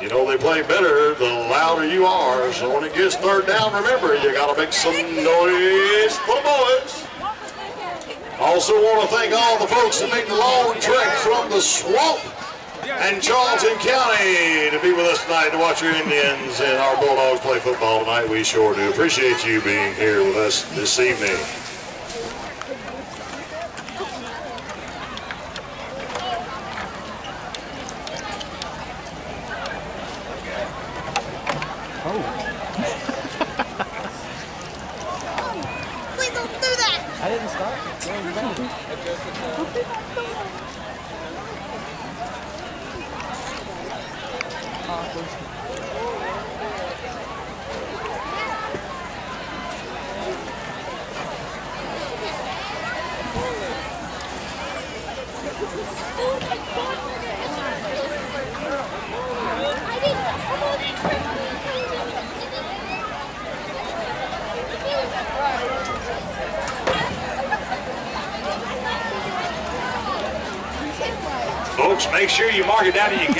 You know they play better the louder you are. So when it gets third down, remember you got to make some noise for the boys. Also want to thank all the folks that make the long trek from the swamp and Charlton County to be with us tonight to watch your Indians and our Bulldogs play football tonight. We sure do appreciate you being here with us this evening. Oh. Please don't do that! I didn't start. Folks, make sure you mark it down in your